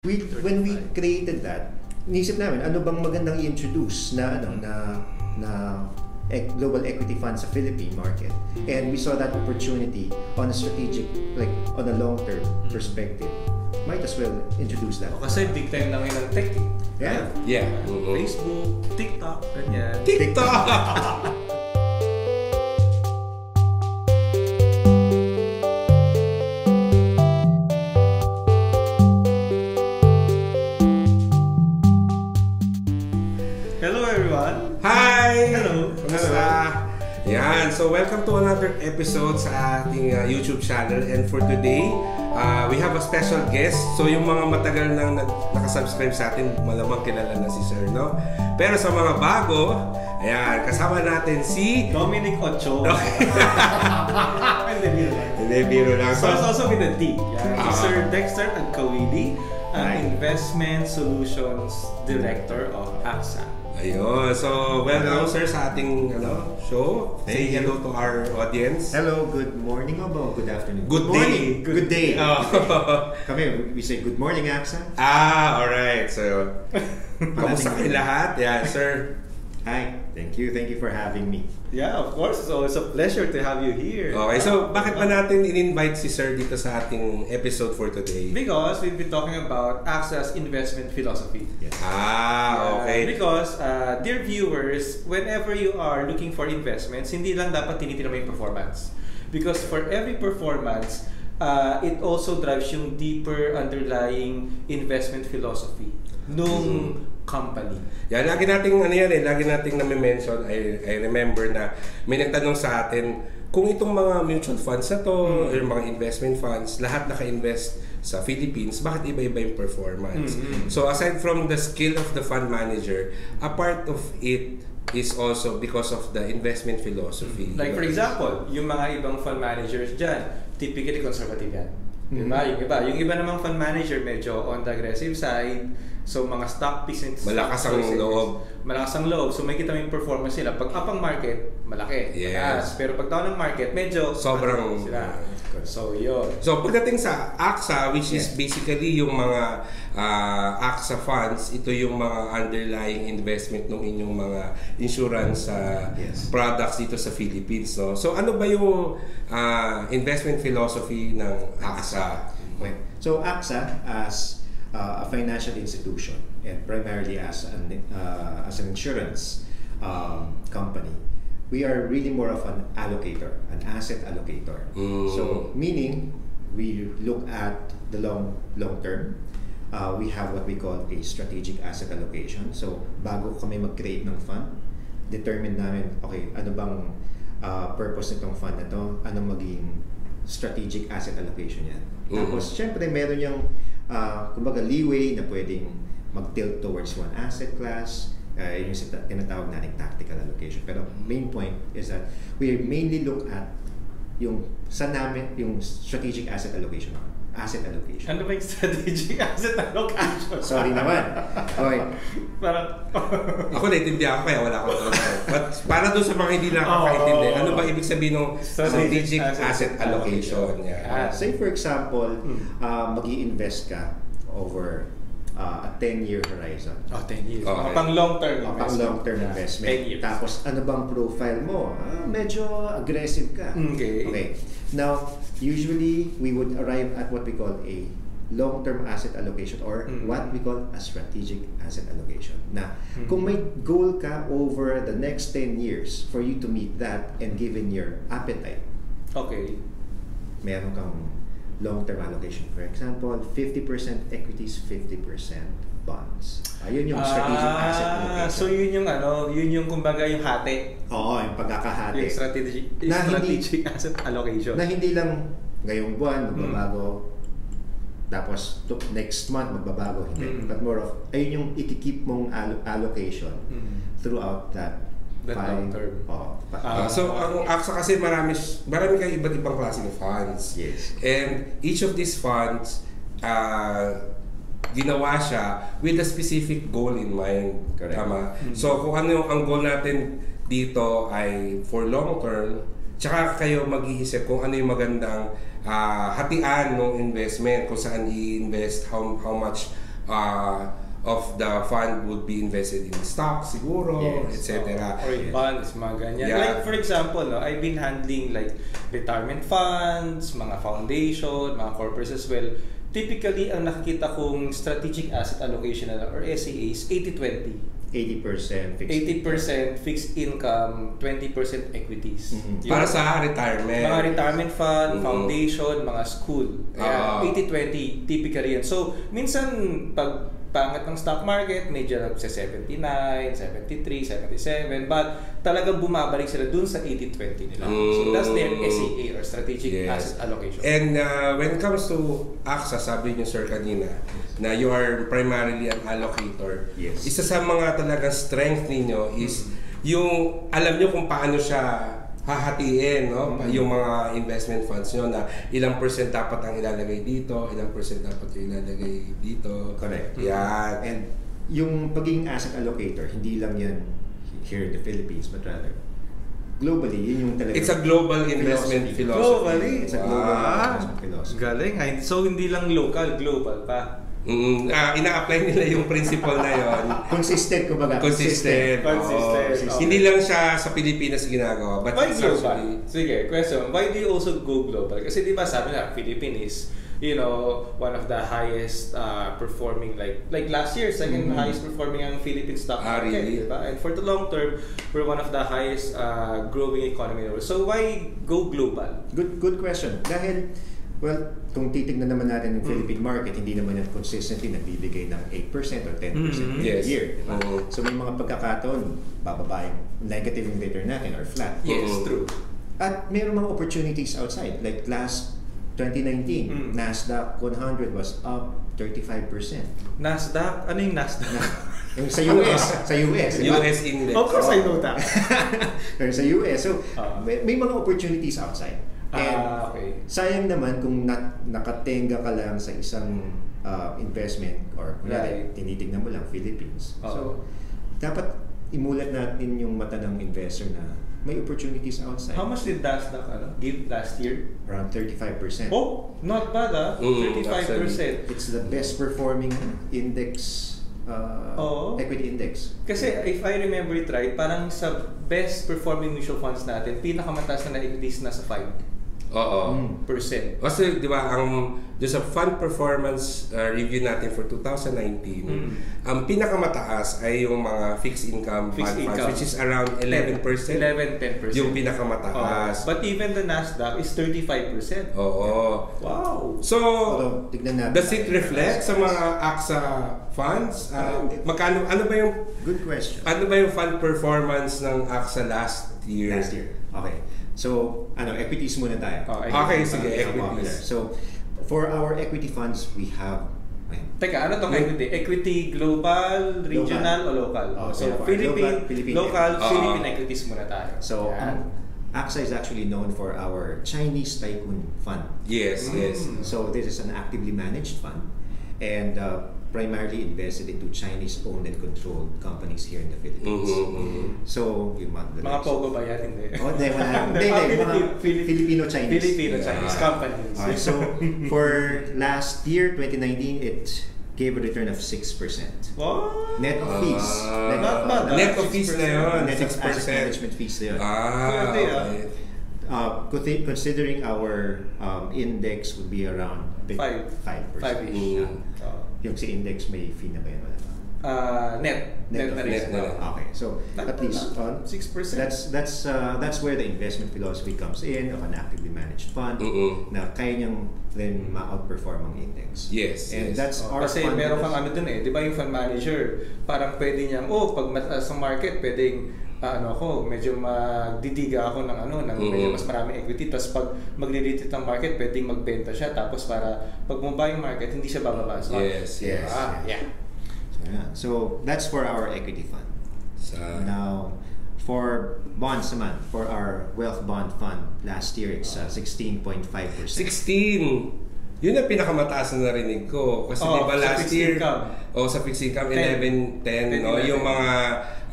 We, when we created that, nisip namin, ano bang magandang i-introduce na, ano, na, na e- global equity fund sa Philippine market. And we saw that opportunity on a strategic, like on a long-term perspective. Might as well introduce that. O, Kasi big time lang yun ng tech eh. Yeah. Yeah. Facebook, TikTok, ganyan. TikTok! So, welcome to another episode sa ating uh, YouTube channel. And for today, uh, we have a special guest. So, yung mga matagal nang nakasubscribe sa atin, malamang kilala na si Sir, no? Pero sa mga bago, ayan, kasama natin si... Dominic Ocho. Hindi, biro lang. So, it's also with a D. Yan. Ah. Si Sir Dexter Agkawili, Hi. Investment Solutions Director of AXA. Ayun. So, welcome, sir, sa ating ano, show. Say Thank you. hello to our audience. Hello, good morning o ba? Good afternoon? Good morning. day. Good, day. Oh. Kami, we say good morning, AXA. ah, alright. So, kamusta kayo lahat? Yeah, sir. Hi. Thank you. Thank you for having me. Yeah, of course. It's always a pleasure to have you here. Okay, so bakit ba natin in-invite si sir dito sa ating episode for today? Because we've been talking about AXA's investment philosophy. Yes. Ah, Uh, because, uh, dear viewers, whenever you are looking for investments, hindi lang dapat tinitingnan mo yung performance. Because for every performance, uh, it also drives yung deeper underlying investment philosophy nung company. Yan, lagi nating ano yan eh, lagi nating nami-mention, I, I remember na may nagtanong sa atin kung itong mga mutual funds na to, Mm. or mga investment funds, lahat naka-invest sa Philippines, bakit iba-iba yung performance? Mm, mm. So aside from the skill of the fund manager, a part of it is also because of the investment philosophy. Like for example, yung mga ibang fund managers dyan, typically conservative yan. Di ba? Yung iba. Yung iba namang fund manager medyo on the aggressive side. So mga stock picks and Malakas ang choices. loob. Malakas ang loob. So may kita mo yung performance nila. Pag up ang market, malaki. Yes. mataas. Pero pag down ang market, medyo Sobrang- ano sila. So yun. So pagdating sa AXA, which is Yeah. basically yung mga ah, AXA funds, ito yung mga underlying investment ng inyong mga insurance ah, Yes. products dito sa Philippines. No? So ano ba yung ah, investment philosophy ng AXA? Okay. So AXA as uh, a financial institution and primarily as an uh, as an insurance um, company, we are really more of an allocator, an asset allocator. Mm. So meaning we look at the long long term. Uh, we have what we call a strategic asset allocation. So bago kami mag-create ng fund, determine namin, okay, ano bang uh, purpose nitong fund na to? Anong maging strategic asset allocation yan? Mhm. Tapos, syempre, meron yung, uh, kumbaga, leeway na pwedeng mag-tilt towards one asset class. Uh, yun yung tinatawag natin tactical allocation. Pero main point is that we mainly look at yung sa namin, yung strategic asset allocation. Asset allocation. Ano ba yung strategic asset allocation? Sorry naman. Okay. Parang, Ako naiintindihan ko kaya wala akong tanong. But para doon sa mga hindi nakakaintindi, Oo. ano ba ibig sabihin ng strategic Strategic asset, asset allocation? allocation. Yeah. Uh, say for example, Hmm. uh, mag invest ka over uh, a 10-year horizon. oh, 10 years. Okay. Mga pang long-term Pang investment. long-term Yeah. investment. 10 years. Tapos ano bang profile mo? Ah, medyo aggressive ka. Okay. Okay. Now, usually we would arrive at what we call a long-term asset allocation or Mm. what we call a strategic asset allocation. Na Mm. kung may goal ka over the next 10 years for you to meet that and given your appetite, Okay. meron kang long-term allocation. For example, 50% equities, 50% bonds. Ayun yung strategic asset Ah, allocation. so yun yung ano, yun yung kumbaga yung hati. Oo, yung pagkakahati. Yung strategic, Na hindi- strategic asset allocation. na hindi lang ngayong buwan Hmm. magbabago, tapos to, next month magbabago, hindi. Mm. But more of, ayun yung ikikip mong allo- allocation Mm. throughout that That long term. Oo. pa- Ah. Uh, so, ang AXA kasi marami, marami kayong iba't ibang klaseng funds. yes. And each of these funds, uh, ginawa siya with a specific goal in mind. Correct. Tama? Mm. So, kung ano yung ang goal natin dito ay for long term, tsaka kayo mag-iisip kung ano yung magandang ah, hatian ng investment, kung saan i-invest, how, how much uh, of the fund would be invested in stocks siguro, Yes. etc. Or in bonds, mga ganyan. Yeah. Like for example, no, I've been handling like retirement funds, mga foundation, mga corporates as well. Typically, ang nakikita kong strategic asset allocation na or SAA is 80-20. 80% fixed. 80% fixed income, 20% equities. Mhm. Yun. Para sa retirement. mga retirement fund, Mhm. foundation, mga school. Ah. Kaya 80-20 typically yan. So, minsan pag pangat ng stock market, medyo sa 79, 73, 77, but talagang bumabalik sila dun sa 80-20 nila. So, that's their Mm. SAA or Strategic Yes. Asset Allocation. And uh, when it comes to AXA, sabi niyo sir kanina, na you are primarily an allocator. Yes. Isa sa mga talagang strength ninyo is yung alam niyo kung paano siya hahatiin, no? Mm. Yung mga investment funds nyo na ilang percent dapat ang ilalagay dito, ilang percent dapat yung ilalagay dito. Correct. Yan. And yung pagiging asset allocator, hindi lang yan here in the Philippines, but rather globally, yun yung talaga. It's a global investment philosophy. Globally? It's a global Ah. investment philosophy. Galing. Ay, So, hindi lang local, global pa. Mm, ah, ina-apply nila yung principle na yon. Consistent, kumbaga. Consistent. Consistent. Oo. Okay. Hindi lang siya sa Pilipinas ginagawa, but Why it's global? actually... Sige, question. Why do you also go global? Kasi di ba sabi na, Philippines is, you know, one of the highest uh, performing, like like last year, second Mhm. highest performing ang Philippine stock Ah, market. really? di ba? And for the long term, we're one of the highest uh, growing economy in the world. So why go global? Good good question. Dahil, well, kung titignan naman natin Mm. yung Philippine market, hindi naman yan consistently nagbibigay ng 8% or 10% Mhm. a Yes. year. di ba? Oo. So may mga pagkakataon, bababa yung negative yung return natin or flat. Yes, Mhm. true. At mayroong mga opportunities outside. Like last 2019, Mm. Nasdaq 100 was up 35%. Nasdaq? Ano yung Nasdaq? Yung sa US, sa US. di ba? US index. of course I know that. Pero sa US. So, Ah. may, may mga opportunities outside. And Ah, okay. sayang naman kung nat, nakatenga ka lang sa isang uh, investment or kunyari, Right. tinitignan mo lang Philippines. Oo. So, dapat imulat natin yung mata ng investor na may opportunities outside. How much did Nasdaq ano, give last year? Around 35%. Oh, not bad ah. Mm, 35%. It's the best performing index, uh, Oo. equity index. Kasi if I remember it right, parang sa best performing mutual funds natin, pinakamataas na na-release na sa 5%. Oo. Mm. Kasi, di ba, ang doon sa fund performance uh, review natin for 2019, Mm. ang pinakamataas ay yung mga fixed income Fixed fund funds, income. which is around 11%. 11-10%. Yung pinakamataas. Oh, but even the Nasdaq is 35%. Oo. Wow! So, Although, tignan natin. does it reflect sa mga AXA funds? Uh, magkano, ano ba yung Good question. ano ba yung fund performance ng AXA last year? Last year. Okay. So, ano, equities muna tayo. Oh, Okay, equities. sige, Mga equities. So, for our equity funds, we have ayun, Teka, ano tong equity? Equity global, regional, o local? Oh, so, local. Philippine, Local, Philippine. local, Oo. Philippine equities muna tayo. So, Yan. ang AXA is actually known for our Chinese Tycoon Fund. Yes, Mm. yes. So, this is an actively managed fund and uh, primarily invested into Chinese-owned and controlled companies here in the Philippines. Mhm, mhm. So, yung mga, Mga pogo ba yan? Hindi. Oh, hindi, wala. Hindi, hindi, mga Filipino- Filipino-Chinese. Filipino-Chinese Yeah. companies. Alright, so for last year, 2019, it gave a return of 6%. What? Net of fees. Ah, net, not of, bad, ah. net of fees na yun, net of asset management fees na yun. Ah, ah. okay. Uh, considering our um, index would be around bit- Five. 5%. Five-ish. Yeah. Oh. Yung si index may fee na ba pa. Ah, net. Net, Net net lang. Okay, so Not at least on 6%. That's that's uh, that's where the investment philosophy comes in of an actively managed fund Mm-mm. na kaya niyang then ma-outperform ang index. Yes, And yes. that's Oh, our kasi fund. meron kang ano dun eh, di ba yung fund manager, parang pwede niyang, oh, pag mataas sa market, pwedeng, ah, ano ako, medyo magdidiga ako ng ano, ng medyo Mhm. mas marami equity. Tapos pag magre-retreat ang market, pwedeng magbenta siya. Tapos para pag bumaba yung market, hindi siya bababa. So, Yes, yes. Ah, yeah. So, yeah. So that's for our equity fund. Sa, Now, for bonds naman, for our wealth bond fund, last year it's uh, 16.5%. 16. Yun ang pinakamataas na narinig ko. Kasi Oh, di ba last fixed year, income. oh, sa fixed income, 10. 11, 10, no? 11. Yung mga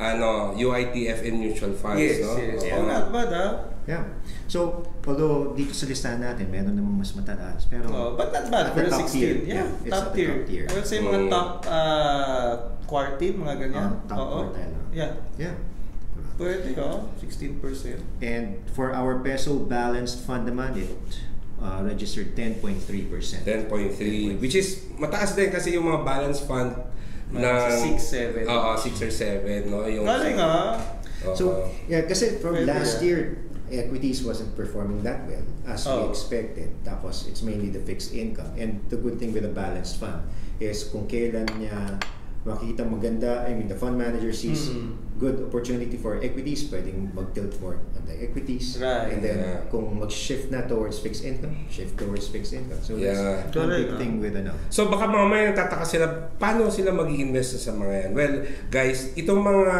ano, UITF and mutual funds, Yes, no? yes. Oh, not bad ah. Yeah. So, although dito sa listahan natin, meron namang mas mataas. Pero, Oh, but not bad top 16. tier. Yeah, it's top, tier. top tier. I would say mga Mm. top uh, quartile, mga ganyan. Oh, top Oo. quartile. Yeah. Yeah. Pwede, oh. 16%. And for our peso balanced fund naman, it uh, registered 10.3%. 10.3 which is mataas din kasi yung mga balance fund na Mga 6, 7. Oo, 6 or 7 no yung Galing ah. So, yeah, kasi from Pwede, last year, equities wasn't performing that well as we Oh. expected. Tapos, it's mainly the fixed income. And the good thing with a balanced fund is kung kailan niya makita maganda, I mean, the fund manager sees Mm. Good opportunity for equities, pwedeng mag-tilt more on the equities. Right. And then, Yeah. kung mag-shift na towards fixed income, shift towards fixed income. So, Yeah. that's one big thing with ano. So baka mamaya nagtataka sila, paano sila mag invest sa mga yan? Well, guys, itong mga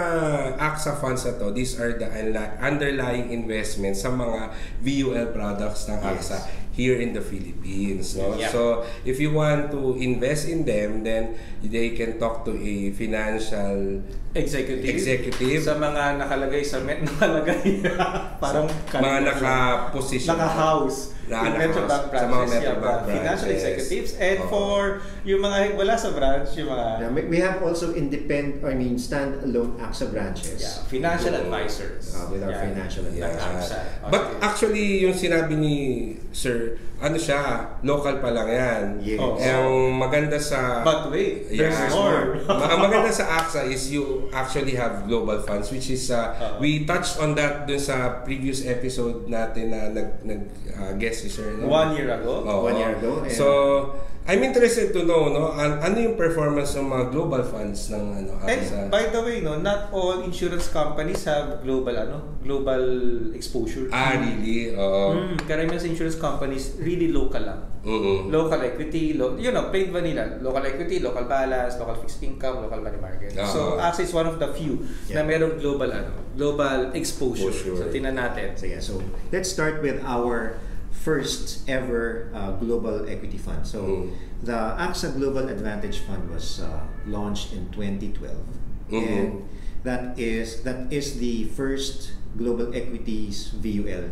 AXA funds na to, these are the underlying investments sa mga VUL products ng Yes. AXA here in the Philippines. No? Yeah. So, if you want to invest in them, then they can talk to a financial Executive. Executive. Sa mga nakalagay sa met, nakalagay. parang mga naka-position. Naka-house. Na- naka-house. Metrobank Sa branches. mga yeah, Metrobank ba- Financial branches. executives. And Oo. for yung mga wala sa branch, yung mga Yeah, we- we have also independent, I mean, stand-alone AXA branches. yeah, financial Oo. advisors. Uh, with our Yeah. financial Yeah. advisors. AXA. But Okay. actually, yung sinabi ni Sir, ano siya, local pa lang yan. Yes. Oh. Ang maganda sa... But wait, Yeah. there's more. Ma- maganda sa AXA is you actually have global funds which is uh, Oo. we touched on that dun sa previous episode natin na nag nag uh, guest si Sir no? One year ago. Oo. One year ago, and- So I'm interested to know no an- ano yung performance ng mga global funds ng ano AXA. And by the way, no, not all insurance companies have global ano, global exposure. ah really? Oo. Mm, karamihan sa insurance companies really local lang. Mm-mm. Local equity, lo, you know, plain vanilla. Local equity, local balance, local fixed income, local money market. Ah. So AXA is one of the few na Yeah. merong global ano, global exposure. Exposure. So tingnan natin. So yeah, so let's start with our first ever uh, global equity fund. So Mm. the AXA Global Advantage Fund was uh, launched in 2012, Mhm. and that is that is the first global equities VUL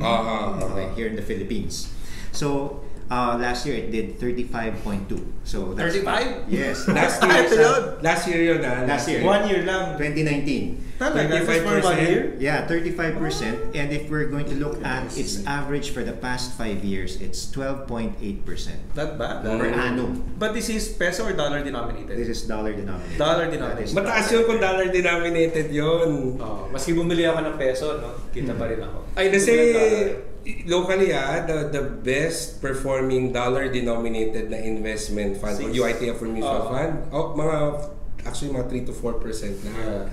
Ah, ah, uh, ah. here in the Philippines. So uh, last year it did 35.2. So that's 35? Yes. Last year, Ito sa, yun. last year yun ah. Last year. One year lang. 2019. Talaga, just for one 25%? year? Yeah, 35%. And if we're going to look at its average for the past five years, it's 12.8% Not bad. Mm. per annum. But this is peso or dollar denominated? This is dollar denominated. Dollar That denominated. Mataas yun kung dollar denominated yun. Oh, maski bumili ako ng peso, no? Kita pa rin ako. Ay, Kasi locally ah, the, the best performing dollar denominated na investment fund Six. or UITF for mutual Oo. fund, oh, mga actually mga 3 to 4% na. Yeah.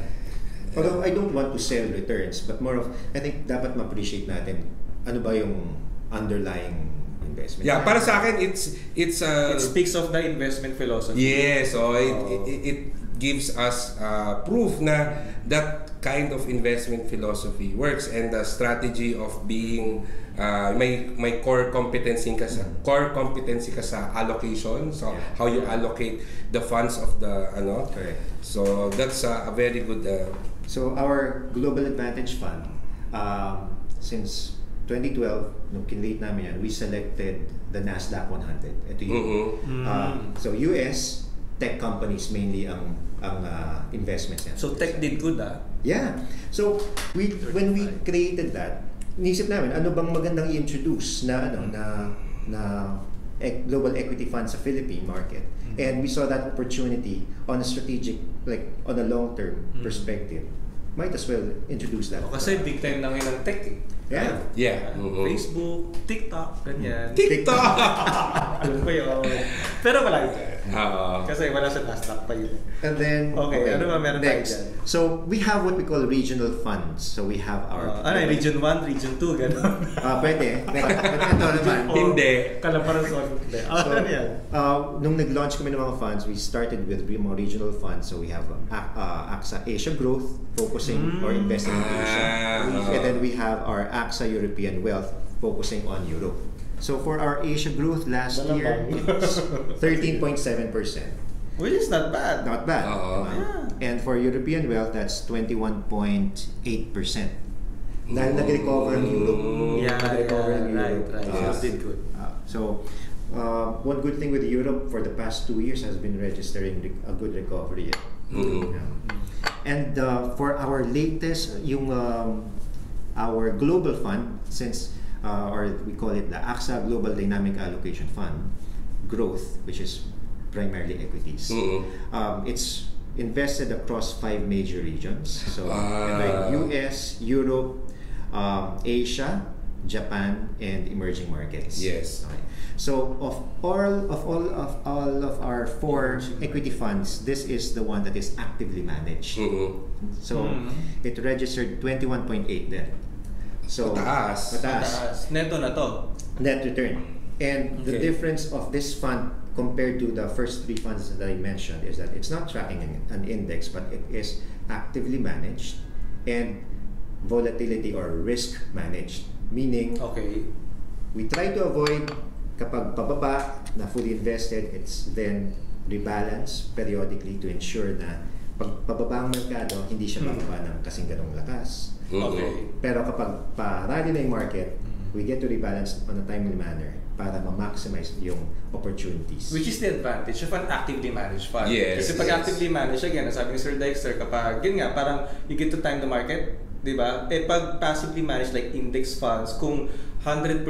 Although I don't want to sell returns, but more of, I think dapat ma-appreciate natin ano ba yung underlying investment. Yeah, para sa akin it's it's uh, It speaks of the investment philosophy. Yes, so it, Oh. it, it gives us uh, proof na that kind of investment philosophy works and the strategy of being uh, may may core competency ka sa core competency ka sa allocation so Yeah. how you allocate the funds of the ano Correct. so that's uh, a very good uh, So our Global Advantage Fund, um, since 2012, nung kinlate namin yan, we selected the NASDAQ 100. Ito yung, Mhm. Mm. uh, so US, tech companies mainly ang ang uh, investments yan. So tech did good ah. Yeah. So we when we created that, nisip namin ano bang magandang i-introduce na ano na na e- global equity fund sa Philippine market. And we saw that opportunity on a strategic like on a long-term Mm. perspective. Might as well introduce that. O, Kasi big time na ngayon ng tech eh. Yeah. Yeah. Mhm. Facebook, TikTok, ganyan. TikTok. Alam ko yun. Pero wala yun. Oo. Kasi wala sa Nasdaq pa yun. And then Okay, ano ba meron tayo next. dyan? So we have what we call regional funds. So we have our Uh, ano Region 1, Region 2, gano'n. Ah, pwede. Pero ito naman. Hindi. Kalamparan Hindi. Ah, So, ano yan? uh, nung nag-launch kami ng mga funds, we started with more regional funds. So we have uh, uh, AXA Asia Growth, focusing Mm. or investing in Asia. Ah. And then we have our AXA European Wealth, focusing on Europe. So for our Asia Growth last year, Dalawang. it's 13.7%. Which is not bad. Not bad. Oo. diba? And for European Wealth, that's 21.8%. Dahil nag-recover ang Europe. Yeah, Nag-recover ang yeah, right, Europe. right. Ah. So, did good. Ah, so, uh, one good thing with Europe for the past two years has been registering re- a good recovery. Mhm. Yeah. And uh, for our latest, yung um, our global fund, since uh, or we call it the AXA Global Dynamic Allocation Fund, growth, which is primarily equities. Mhm. Um, it's invested across five major regions. So Ah. like US, Europe, um, Asia, Japan, and emerging markets. Yes. Okay. So of all of all of all of our four equity funds, this is the one that is actively managed. Mhm. So Mhm. it registered 21.8 then. So Mataas. Mataas. Mataas. Neto na to. Net return. And the Okay. difference of this fund compared to the first three funds that I mentioned is that it's not tracking an, an index, but it is actively managed and volatility or risk managed. Meaning, Okay. we try to avoid kapag pababa na fully invested, it's then rebalance periodically to ensure na pag pababa ang merkado, hindi siya Hmm. bababa ng kasing ganong lakas. Mhm. Okay. Pero kapag pa-rally na yung market, we get to rebalance on a timely manner para ma-maximize yung opportunities. Which is the advantage of an actively managed fund. Yes, Kasi pag yes. actively managed, again, sabi ni Sir Dexter, kapag, yun nga, parang you get to time the market, di ba? Eh pag passively managed like index funds, kung 100%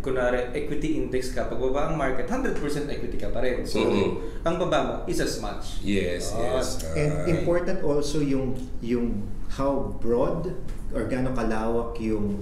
kunwari equity index ka, pag baba ang market, 100% equity ka pa rin. So, Mhm. ang baba mo is as much. Yes, Yun. yes. And Ah. important also yung yung how broad or gaano kalawak yung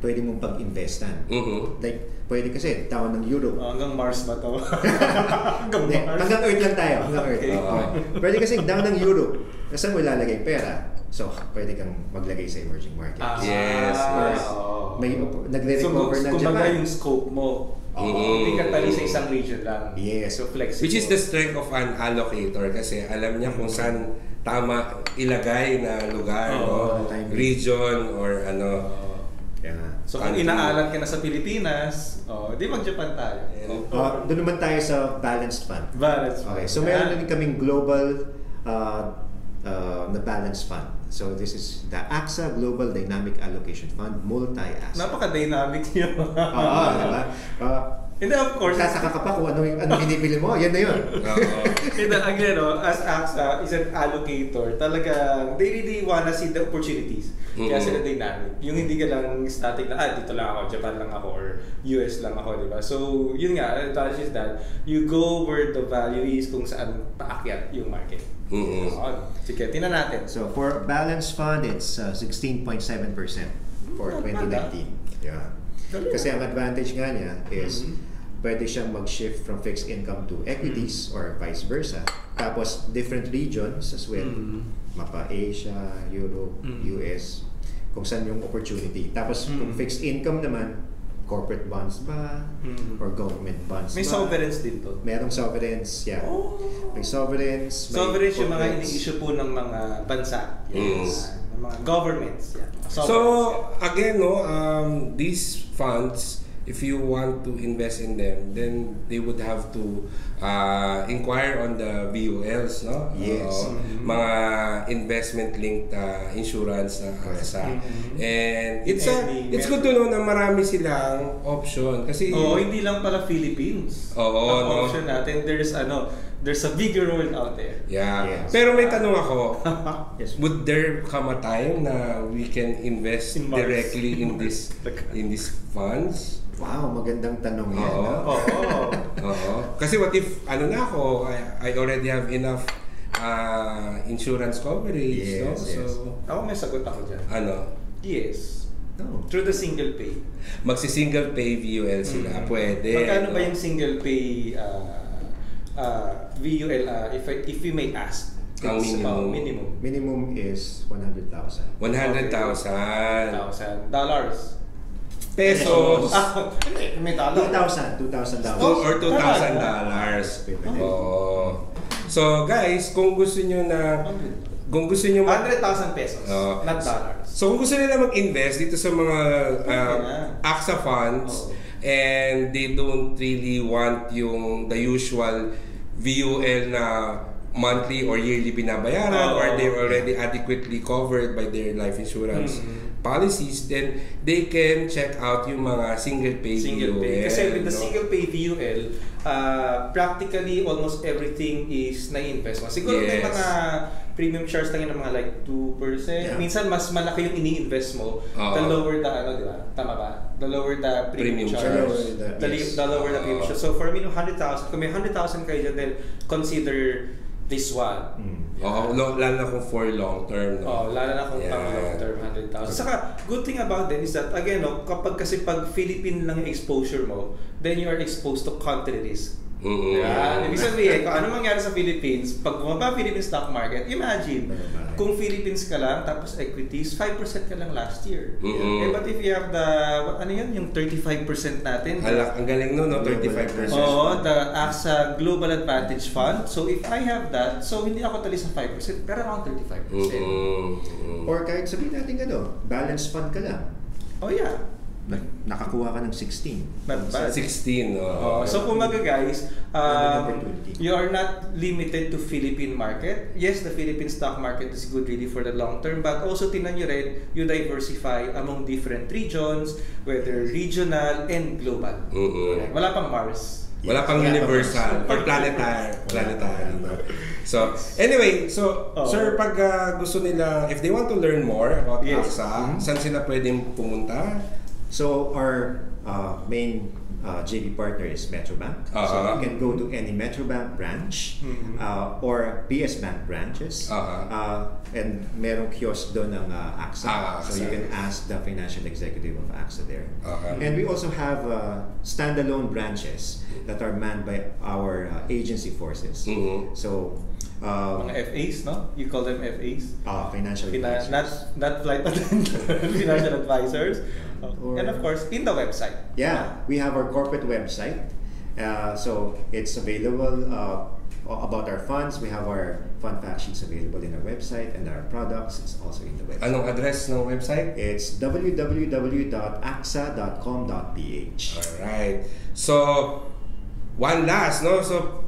pwede mong pag-investan. Mhm. Like, pwede kasi tao ng Europe. Oh, hanggang Mars ba to? hanggang Mars? hanggang Earth lang tayo. Hanggang Earth. Okay. Okay. Pwede kasi down ng Europe. Saan mo ilalagay pera? So, pwede kang maglagay sa emerging markets. Ah, Yes, yes. oo. May nagre-recover so, ng kumbaga Japan. yung scope mo. Mm. Hindi ka tali sa isang region lang. Yes. So flexible. Which is the strength of an allocator kasi alam niya kung saan tama ilagay na lugar, Oo, no? region or ano. Oo. Yeah. So kung inaalat ka na sa Pilipinas, oh, di mag-Japan tayo. Uh, doon naman tayo sa balanced fund. Balance. Okay, so meron din kaming global uh, uh, na balanced fund. So this is the AXA Global Dynamic Allocation Fund, multi-asset. Napaka-dynamic yun. Oo, di ba? Uh, Hindi, of course. Sasaka ka pa kung ano, yung- ano binibili mo, yan na yun. Oo. Hindi, again, no, as AXA is an allocator, talaga, they really wanna see the opportunities. Kaya Mhm. sila dynamic. Yung hindi ka lang static na, ah, dito lang ako, Japan lang ako, or US lang ako, di ba? So, yun nga, advantage is that you go where the value is kung saan paakyat yung market. Mhm. Oo. Sige, tinan natin. So for balanced fund, it's uh, 16.7% for Not bad, 2019. Yeah. Galing. Kasi ang advantage nga niya is Mhm. Pwede siyang mag-shift from fixed income to equities or vice versa. Tapos different regions as well. Mhm. Mapa Asia, Europe, Mhm. US, kung saan yung opportunity. Tapos kung Mhm. fixed income naman, corporate bonds ba? Mhm. Or government bonds May ba? sovereigns din to. Merong sovereigns, yeah. Oh. May sovereigns, may Sovereigns yung mga ini-issue po ng mga bansa. Yes. Yan. Ng mga governments. Yan. So again, no, um, these funds, if you want to invest in them, then they would have to uh, inquire on the VULs, no? Yes. Oo. Mhm. mga investment-linked uh, insurance na AXA. Mhm. And it's a, it's good to know na marami silang option kasi Oo, hindi lang pala Philippines. Oo, Ang no? option natin, there's ano, there's a bigger world out there. Yeah. Yes. Pero may tanong ako, Yes. would there come a time na we can invest In directly in this in these funds? Wow, magandang tanong yan. Oo. ah. Oo. Oo. Kasi what if ano na ako, I, I already have enough uh, insurance coverage, no? Yes, yes. So Ako may sagot ako dyan. ano, Yes. No. Through the single pay. magsi-single pay VUL sila, Mm. pwede. Magkano ba no? yung single pay uh, uh, VUL, uh, if, I, if we may ask? Ang minimum. minimum. Minimum is 100,000. 100,000 1,000 dollars. Pesos Ah, may dollar. 2,000, 2,000 to- dollars. or 2,000 dollars. Oo. So guys, kung gusto niyo na kung gusto niyo mag- 100,000 pesos, Oo. not dollars. So kung gusto nila mag-invest dito sa mga uh. AXA funds Oo. and they don't really want yung the usual VUL na monthly or yearly binabayaran Oo. or they're already adequately covered by their life insurance Mhm. Policies, then they can check out yung mga single pay Single pay. VUL, Kasi with the no? single pay VUL, uh, practically almost everything is na-invest mo. Siguro may Yes. mga premium shares lang yun ng mga like 2%. Yeah. Minsan mas malaki yung ini-invest mo Oo. the lower the ano, di ba? Tama ba? The lower the premium, Premium shares. The, yes. the lower the premium Oo. shares. So for me, no 100,000, kung may 100,000 kayo dyan, then consider this one. Mm. Oo, lo- lalo na kung for long term. No? Oh, lalo na kung Yeah. pang long term 100,000. Saka, good thing about them is that, again, no, kapag kasi pag Philippine lang yung exposure mo, then you are exposed to country risk. Mm-mm. Yeah. Ibig sabihin, kung ano mangyari sa Philippines, pag bumaba Philippine stock market, imagine, kung Philippines ka lang, tapos equities, 5% ka lang last year. Mm-mm. Eh, but if you have the, what, ano yun, yung 35% natin, Alak, ang galing no, no? 35%. Oo, the AXA Global Advantage Fund. So if I have that, so hindi ako tali sa 5%, pero around 35%. Mm-mm. Mm-mm. Or kahit sabihin natin ano, balance fund ka lang. Oh yeah. Na- Nakakuha ka ng 16. Not bad. 16, Oh, no? so kumaga guys, um, you are not limited to Philippine market. Yes, the Philippine stock market is good really for the long term, but also tingnan nyo rin, you diversify among different regions, whether regional and global. Mm-mm. Wala pang Mars. Wala pang Wala pang universal or planetary. planetary? So, anyway, so, Oh. sir, pag ah, gusto nila, if they want to learn more about Yes. AXA, Mhm. saan sila pwedeng pumunta? So our uh, main uh, JV partner is Metrobank. So Uh-huh. you can go to any Metrobank branch Mhm. uh, or PS Bank branches. Uh-huh. Uh, and merong kiosk doon ng uh, AXA. Ah, So you can ask the financial executive of AXA there. Okay. And we also have uh, standalone branches that are manned by our uh, agency forces. Mhm. So Mga FAs, no? You call them FAs? uh, financial Fina- advisors. not not flight attendant, financial advisors. Or- and of course, in the website. Yeah, we have our corporate website. Uh, so it's available uh, about our funds. We have our fund fact sheets available in our website, and our products is also in the website. Anong address ng website? It's www.axa.com.ph. Alright. So, one last, no? So.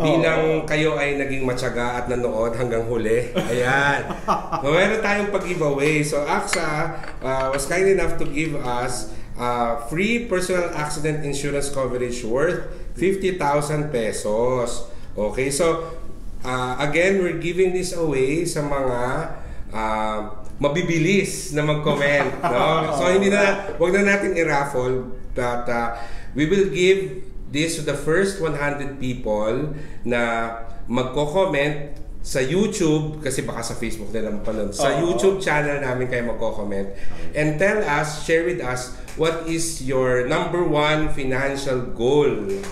Bilang kayo ay naging matyaga at nanood hanggang huli, ayan. Meron tayong pag-giveaway. So, AXA uh, was kind enough to give us uh, free personal accident insurance coverage worth 50,000 pesos. Okay, so uh, again, we're giving this away sa mga uh, mabibilis na mag-comment. No? So hindi na, wag na natin i-raffle, but uh, we will give this to the first 100 people na magko-comment sa YouTube, kasi baka sa Facebook lang pala, sa. YouTube channel namin kayo magko-comment and tell us, share with us what is your number one financial goal.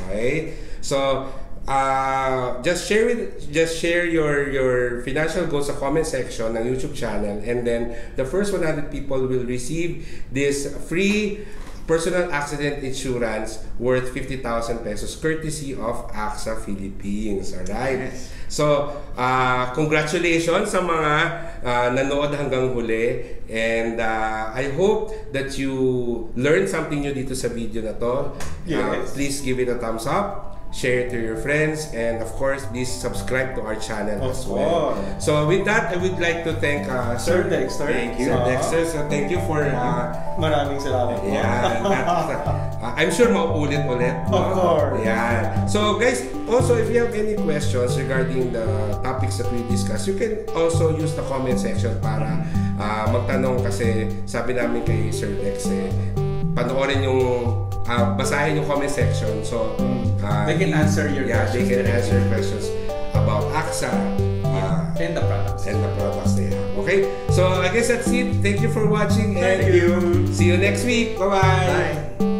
Okay? So, uh, just share with just share your your financial goals sa comment section ng YouTube channel and then the first 100 people will receive this free personal accident insurance worth 50,000 pesos courtesy of AXA Philippines. Alright? Yes. So, uh, congratulations sa mga uh, nanood hanggang huli. And uh, I hope that you learned something new dito sa video na to. Uh, Yes. please give it a thumbs up. Share it to your friends. And of course, please subscribe to our channel Of as well. course. So, with that, I would like to thank uh, Sir Dexter. Thank you. Sir Ah, Dexter. So, thank you for... Uh, Maraming salamat po. Yeah, uh, I'm sure mauulit-ulit. Of course. Yeah. So guys, also if you have any questions regarding the topics that we discussed, you can also use the comment section para uh, magtanong kasi sabi namin kay Sir Dex eh, panoorin yung uh, basahin yung comment section. So uh, They can answer your yeah, they questions can answer your questions about AXA. Uh, And the products. and the products they have. Okay? So I guess that's it. Thank you for watching and Thank you. see you next week. Bye-bye. Bye.